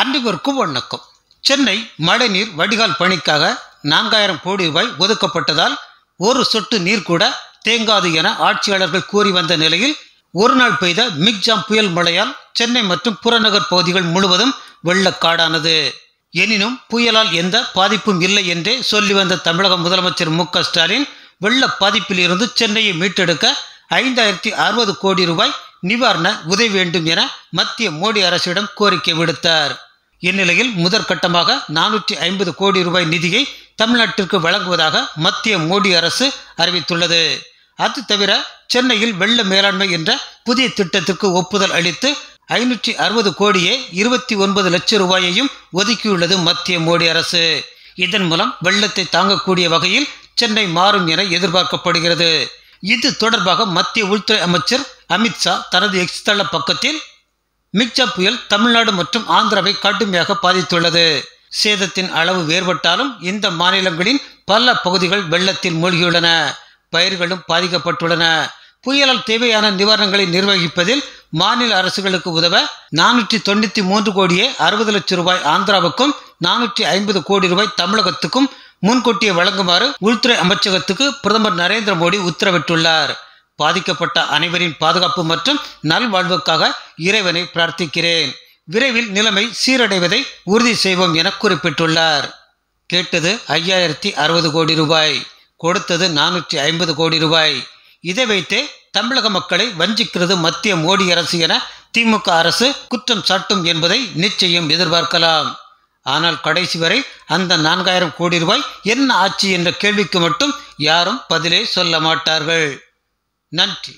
அனைவருக்கும் வணக்கம் சென்னை மழைநீர் வடிகால் பணிக்காக நான்காயிரம் கோடி ரூபாய் ஒதுக்கப்பட்டதால் ஒரு சொட்டு நீர் கூட தேங்காது என ஆட்சியாளர்கள் கூறி வந்த நிலையில் ஒரு நாள் பெய்த மிக்ஜாம் புயல் மழையால் சென்னை மற்றும் புறநகர் பகுதிகள் முழுவதும் வெள்ளக்காடானது. எனினும் புயலால் எந்த பாதிப்பும் இல்லை என்றே சொல்லி வந்த தமிழக முதலமைச்சர் மு க ஸ்டாலின் வெள்ள பாதிப்பில் இருந்து சென்னையை மீட்டெடுக்க ஐந்தாயிரத்தி அறுபது கோடி ரூபாய் நிவாரண உதவி வேண்டும் என மத்திய மோடி அரசிடம் கோரிக்கை விடுத்தார். இந்நிலையில் முதற்கட்டமாக நானூற்றி ஐம்பது கோடி ரூபாய் நிதியை தமிழ்நாட்டிற்கு வழங்குவதாக மத்திய மோடி அரசு அறிவித்துள்ளது. அது தவிர சென்னையில் வெள்ள மேலாண்மை என்ற புதிய திட்டத்திற்கு ஒப்புதல் அளித்து ஐநூற்றி அறுபது கோடியே இருபத்தி ஒன்பது லட்சம் ரூபாயையும் ஒதுக்கியுள்ளது மத்திய மோடி அரசு. இதன் மூலம் வெள்ளத்தை தாங்கக்கூடிய வகையில் சென்னை மாறும் என எதிர்பார்க்கப்படுகிறது. இது தொடர்பாக மத்திய உள்துறை அமைச்சர் அமித்ஷா தனது எக்ஸ் தள பக்கத்தில் மிச்ச புயல் தமிழ்நாடு மற்றும் ஆந்திராவை கடுமையாக பாதித்துள்ளது. சேதத்தின் அளவு வேறுபட்டாலும் இந்த மாநிலங்களின் பல பகுதிகள் வெள்ளத்தில் மூழ்கியுள்ளன. பயிர்களும் பாதிக்கப்பட்டுள்ளன. புயலால் தேவையான நிவாரணங்களை நிர்வகிப்பதில் மாநில அரசுகளுக்கு உதவ நானூற்றி தொண்ணூற்றி மூன்று கோடியே அறுபது லட்சம் ரூபாய் ஆந்திராவுக்கும் நானூற்றி ஐம்பது கோடி ரூபாய் தமிழகத்துக்கும் முன்கூட்டியே வழங்குமாறு உள்துறை அமைச்சகத்துக்கு பிரதமர் நரேந்திர மோடி உத்தரவிட்டுள்ளார். பாதிக்கப்பட்ட அனைவரின் பாதுகாப்பு மற்றும் நல்வாழ்வுக்காக இறைவனை பிரார்த்திக்கிறேன். விரைவில் நிலைமை சீரடைவதை உறுதி செய்வோம் என குறிப்பிட்டுள்ளார். கேட்டது ஐயாயிரத்தி அறுபது கோடி ரூபாய் கொடுத்தது நானூற்றி ஐம்பது கோடி ரூபாய். இதை வைத்தே தமிழக மக்களை வஞ்சிக்கிறது மத்திய மோடி அரசு என திமுக அரசு குற்றம் சாட்டும் என்பதை நிச்சயம் எதிர்பார்க்கலாம். ஆனால் கடைசி வரை அந்த நான்காயிரம் கோடி ரூபாய் என்ன ஆச்சு என்ற கேள்விக்கு மட்டும் யாரும் பதிலே சொல்ல மாட்டார்கள். நன்றி.